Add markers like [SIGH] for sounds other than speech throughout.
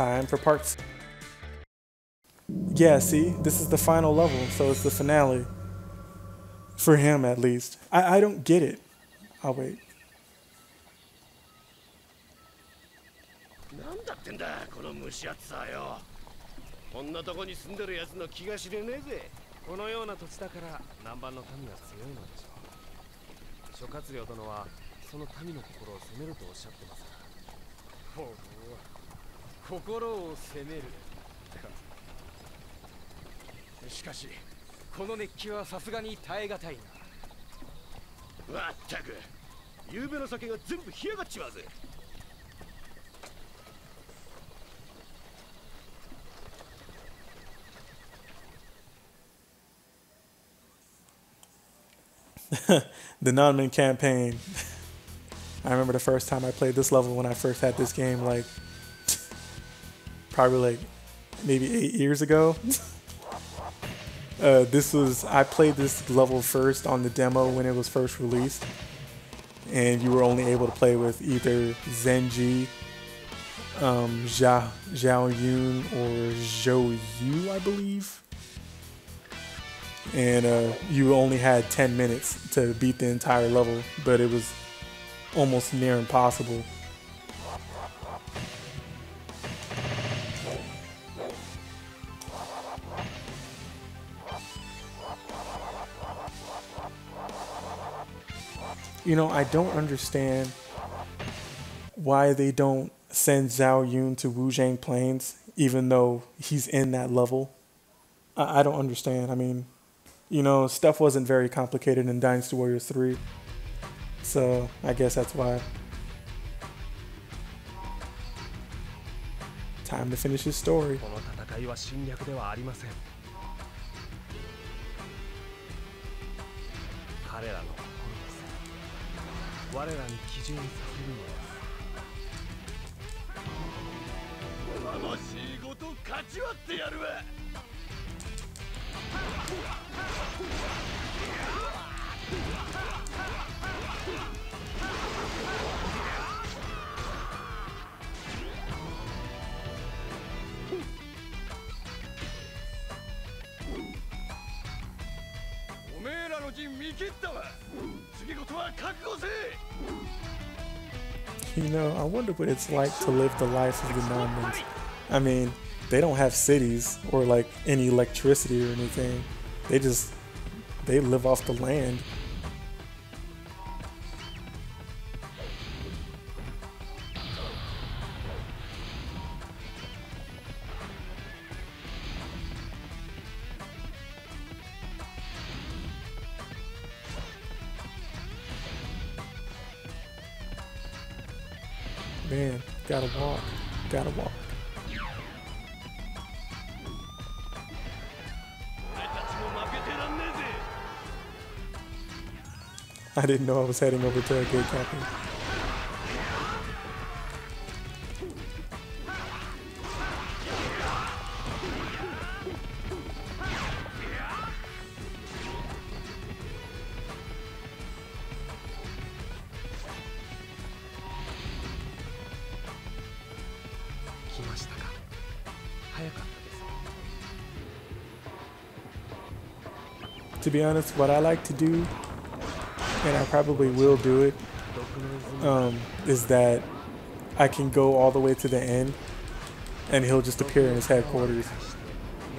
time for parts. Yeah, see, this is the final level, so it's the finale. For him, at least. I, I don't get it. I'll wait. なんだってんだこの蒸し暑さよこんなとこに住んでる奴の気が知れねえぜこのような土地だから南蛮の民は強いのでしょう諸葛亮殿はその民の心を責めるとおっしゃってますほう心を責めるかしかしこの熱気はさすがに耐え難いなまったく夕べの酒が全部干上がっちまうぜ the Nonman campaign. I remember the first time I played this level when I first had this game, like probably like maybe eight years ago. uh, this was I played this level first on the demo when it was first released, and you were only able to play with either Zenji, um, Zhao, Zhao Yun, or Zhou Yu, I believe and uh, you only had 10 minutes to beat the entire level, but it was almost near impossible. You know, I don't understand why they don't send Zhao Yun to Wuzhang Plains, even though he's in that level. I, I don't understand. I mean, you know, stuff wasn't very complicated in Dynasty Warriors 3. So I guess that's why. Time to finish his story. 我らに基準させるのです魂ごと勝ち割ってやるわ。おめえらの陣見切ったわ。You know, I wonder what it's like to live the life of the Normans. I mean, they don't have cities or like any electricity or anything. They just they live off the land. Man, gotta walk. Gotta walk. I didn't know I was heading over to a gate company. Honest, what I like to do, and I probably will do it, um, is that I can go all the way to the end, and he'll just appear in his headquarters,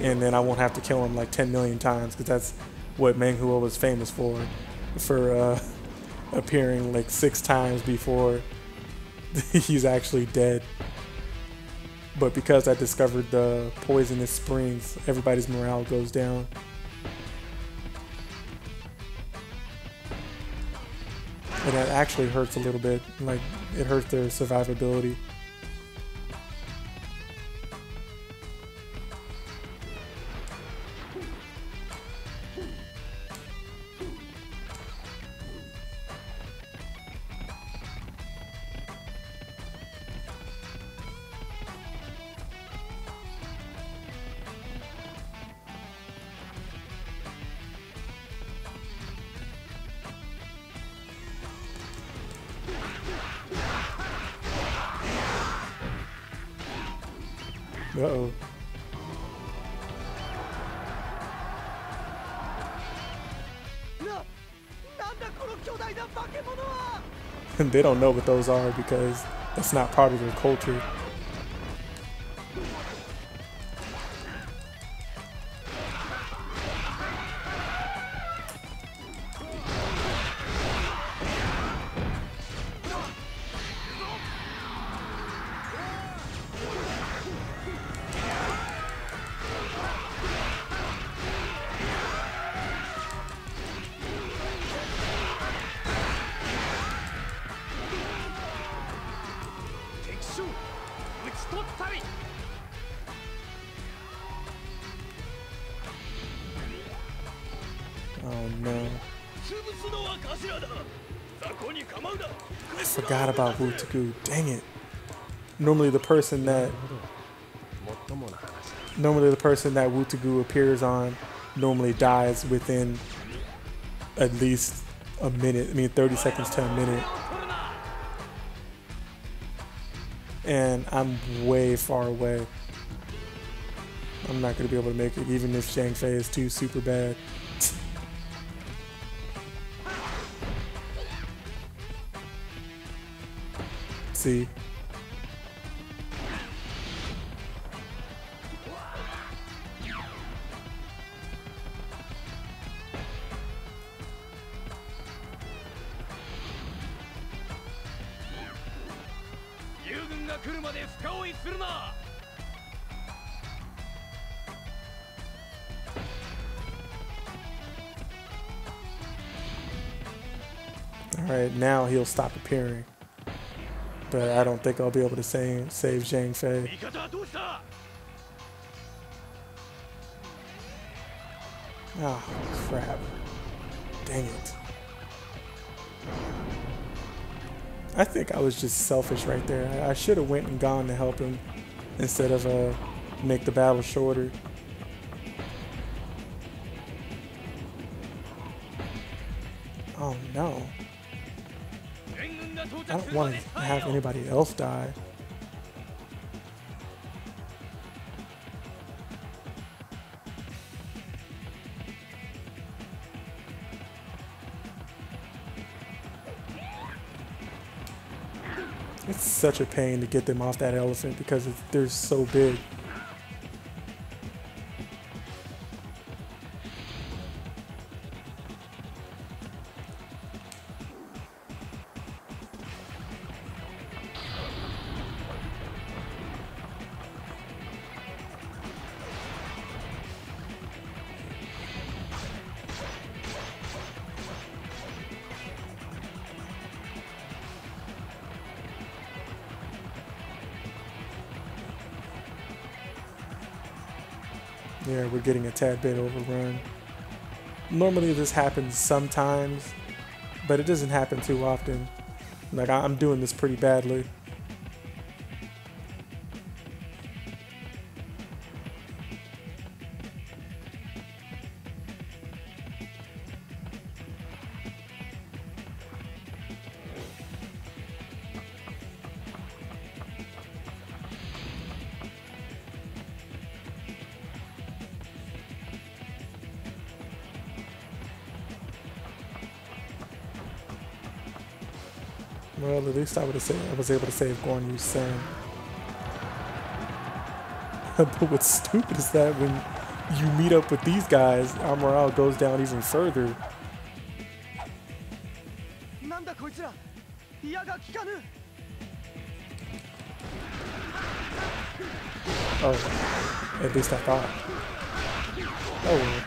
and then I won't have to kill him like 10 million times because that's what Meng Huo was famous for, for uh, [LAUGHS] appearing like six times before [LAUGHS] he's actually dead. But because I discovered the poisonous springs, everybody's morale goes down. That actually hurts a little bit. Like, it hurts their survivability. Uh-oh. [LAUGHS] They don't know what those are because that's not part of their culture. forgot about Wu Dang it. Normally the person that normally the person that Wu appears on normally dies within at least a minute. I mean 30 seconds to a minute. And I'm way far away. I'm not gonna be able to make it even if Zhang Fei is too super bad. See? Alright, now he'll stop appearing but I don't think I'll be able to save, save Zhang Fei. Oh, crap. Dang it. I think I was just selfish right there. I, I should have went and gone to help him instead of uh, make the battle shorter. Oh no. I don't want to have anybody else die. It's such a pain to get them off that elephant because they're so big. Yeah, we're getting a tad bit overrun. Normally this happens sometimes, but it doesn't happen too often. Like I'm doing this pretty badly. Well, at least I I was able to save Guan Yu Sen. [LAUGHS] but what's stupid is that when you meet up with these guys, our morale goes down even further. Oh, at least I thought. Oh well.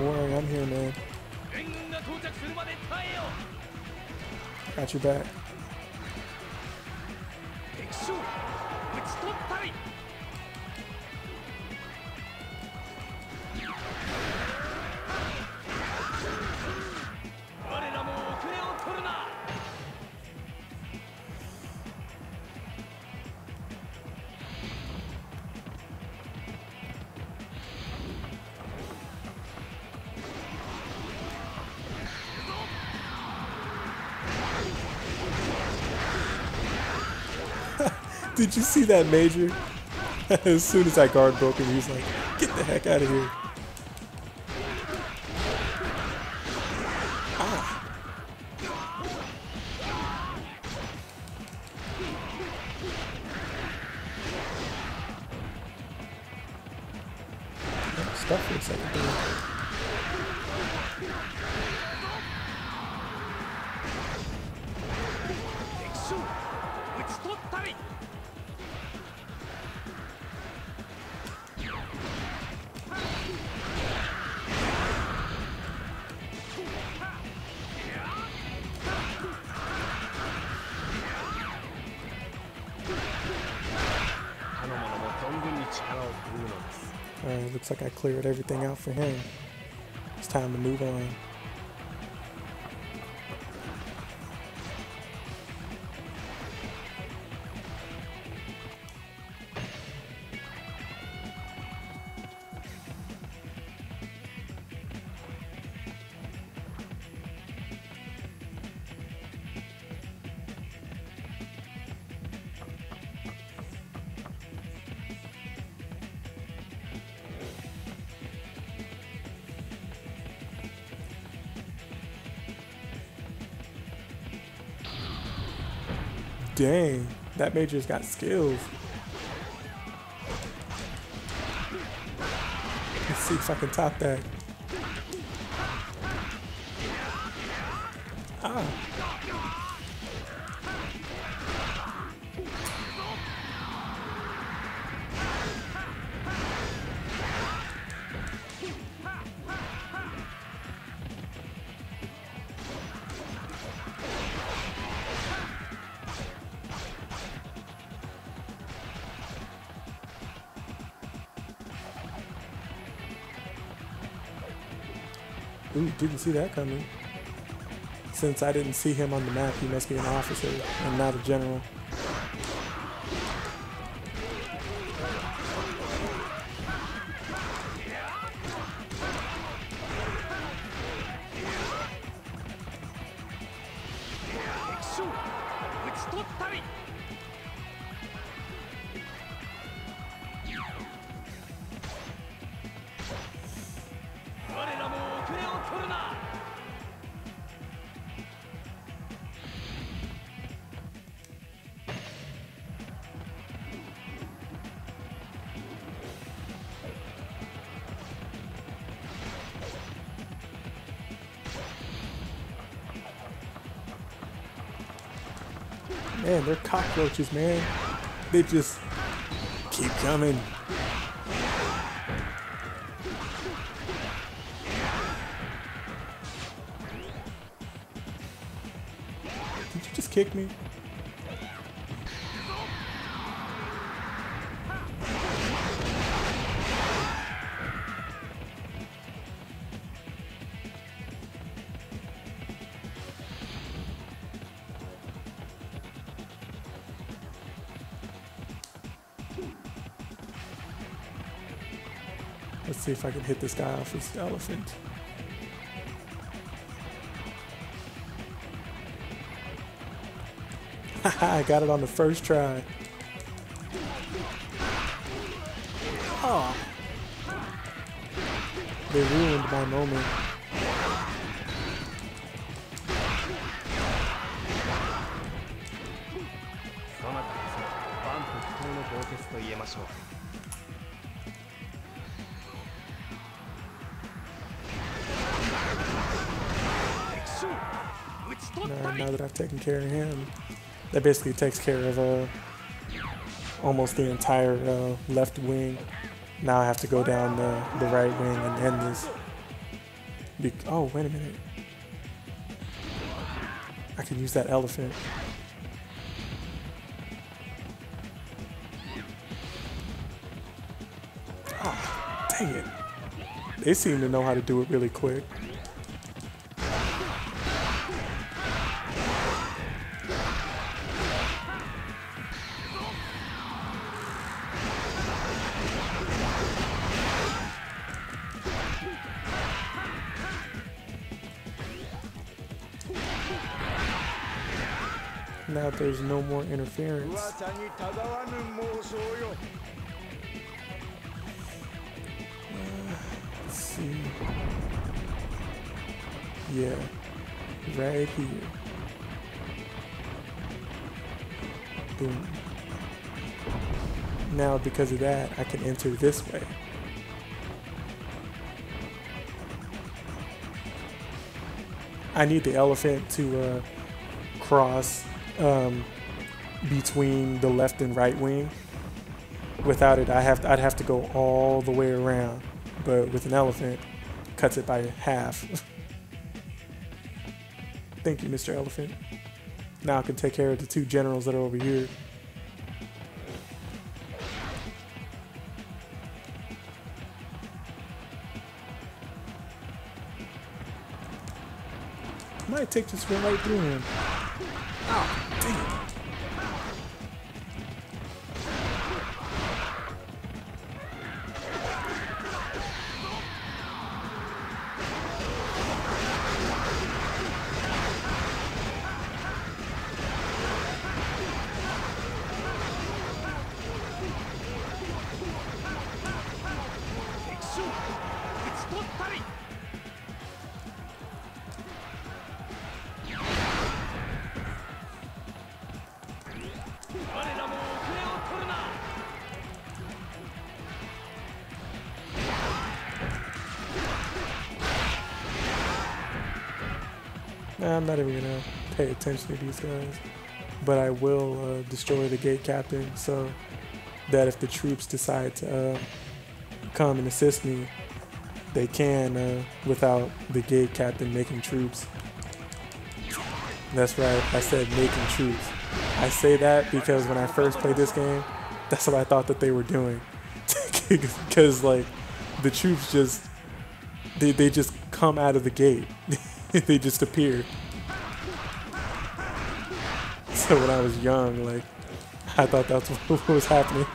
Don't worry, I'm here, man. I got your back. Did you see that major? [LAUGHS] as soon as that guard broke him, he was like, get the heck out of here. Alright, looks like I cleared everything out for him. It's time to move on. Dang, that major's got skills. Let's see if I can top that. Ah. See that coming. Since I didn't see him on the map, he must be an officer and not a general. Man, they're cockroaches, man. They just keep coming. Did you just kick me? If I can hit this guy off his elephant. [LAUGHS] I got it on the first try. Oh. They ruined my moment. Now, now that I've taken care of him, that basically takes care of uh, almost the entire uh, left wing. Now I have to go down the, the right wing and end this. Be- oh, wait a minute. I can use that elephant. Oh, dang it. They seem to know how to do it really quick. that there's no more interference. Uh, let's see. Yeah, right here. Boom. Now, because of that, I can enter this way. I need the elephant to uh, cross um, between the left and right wing. Without it, I have I'd have to go all the way around. But with an elephant, cuts it by half. [LAUGHS] Thank you, Mr. Elephant. Now I can take care of the two generals that are over here. Might take this one right through him. Oh, I'm not even gonna pay attention to these guys. But I will uh, destroy the gate captain so that if the troops decide to uh, come and assist me, they can uh, without the gate captain making troops. That's right, I said making troops. I say that because when I first played this game, that's what I thought that they were doing. [LAUGHS] Because, like, the troops just, they, they just come out of the gate. [LAUGHS] they just appear. When I was young, like, I thought that's [LAUGHS] what was happening.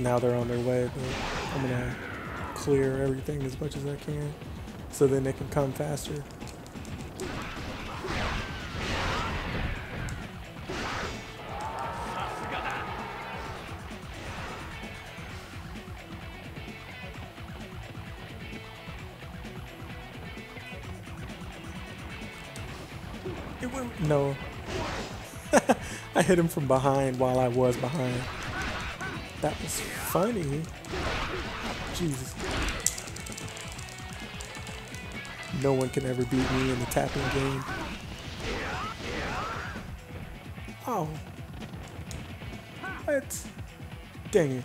Now they're on their way, but I'm gonna clear everything as much as I can so then they can come faster. It went, no. [LAUGHS] I hit him from behind while I was behind. That was funny. Jesus. No one can ever beat me in the tapping game. Oh. What? Dang it.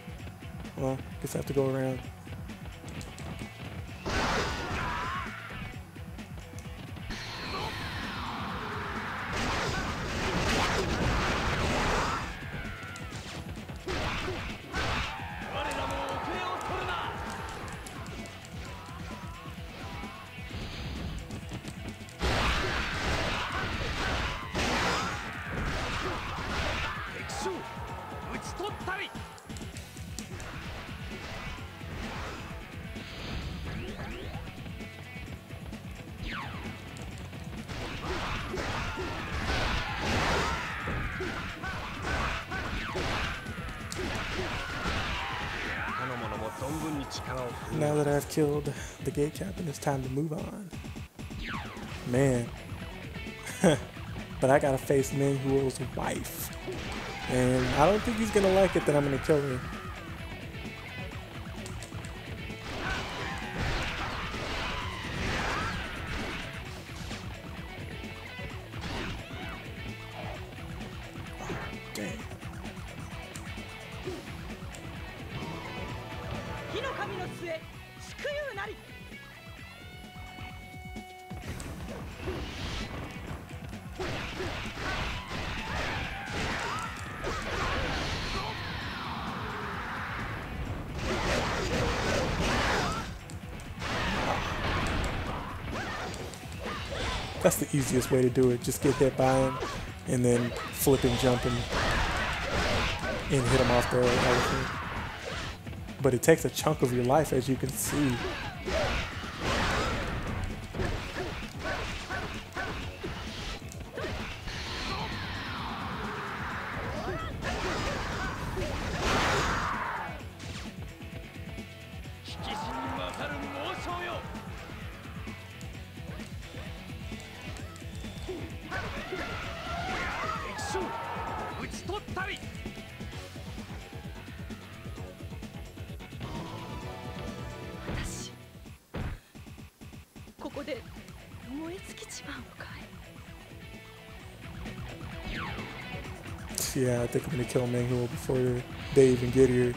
Well, guess I have to go around. Now that I've killed the gate captain, it's time to move on. Man. [LAUGHS] but I gotta face Huo's wife. And I don't think he's gonna like it that I'm gonna kill her. That's the easiest way to do it. Just get hit by him and then flip and jump and, and hit him off the elephant. But it takes a chunk of your life, as you can see. Yeah, I think I'm gonna kill Manghul before they even get here.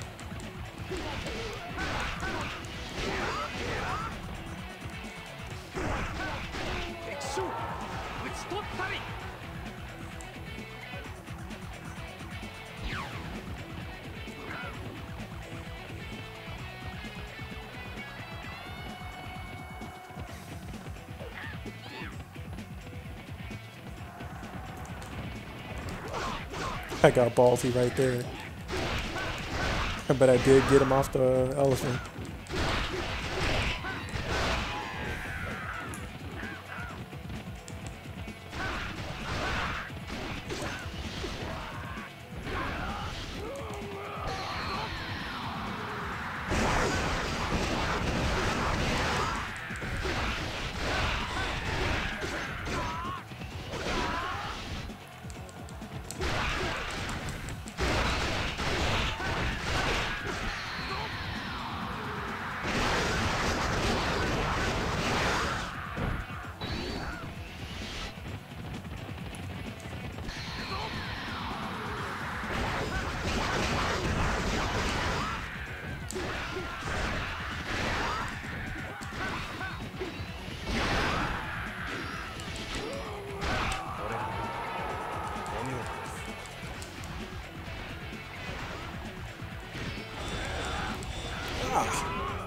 I got ballsy right there. But I did get him off the elephant.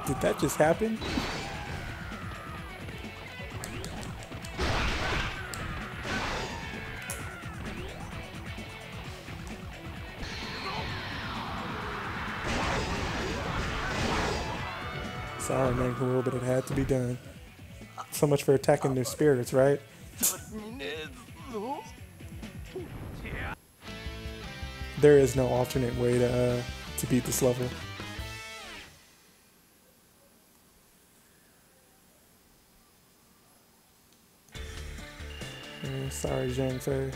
Did that just happen? Sorry, man, but it had to be done. So much for attacking their spirits, right? there is no alternate way to uh, to beat this level. Mm, sorry,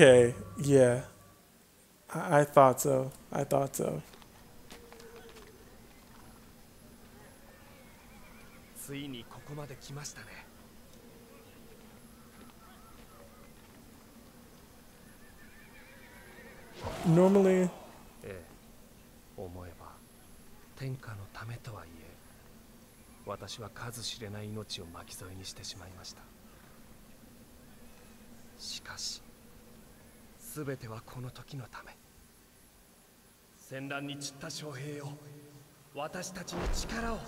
Okay, yeah. I, I thought so. I thought so. ついにここまで来ましたね Normally, ええ思えば天下のためとはいえ私は数知れない命を巻き添えにしてしまいましたしかし全てはこの時のため戦乱に散った将兵よ私たちに力を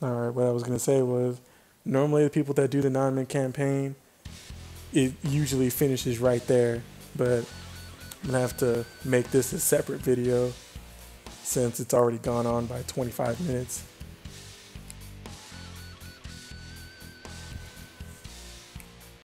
All right, what I was going to say was normally the people that do the Nanman campaign, it usually finishes right there, but I'm going to have to make this a separate video since it's already gone on by 25 minutes.